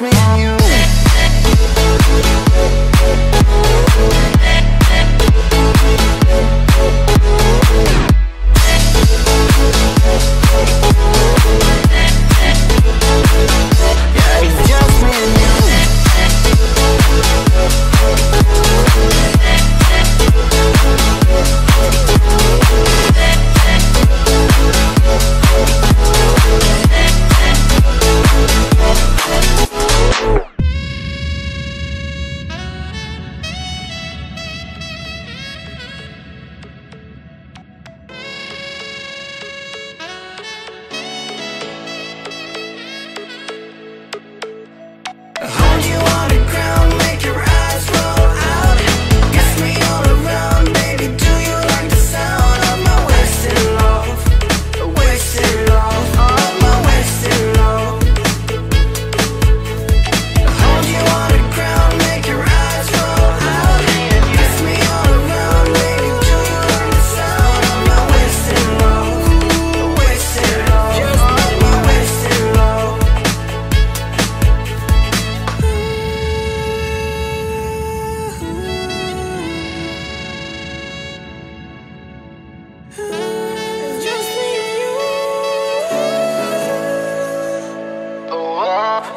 me and you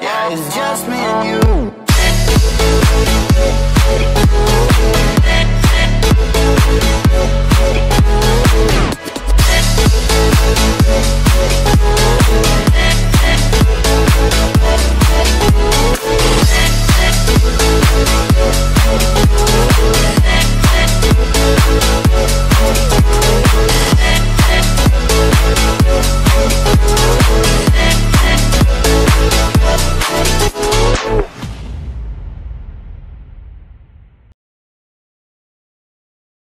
Yeah, it's just me and you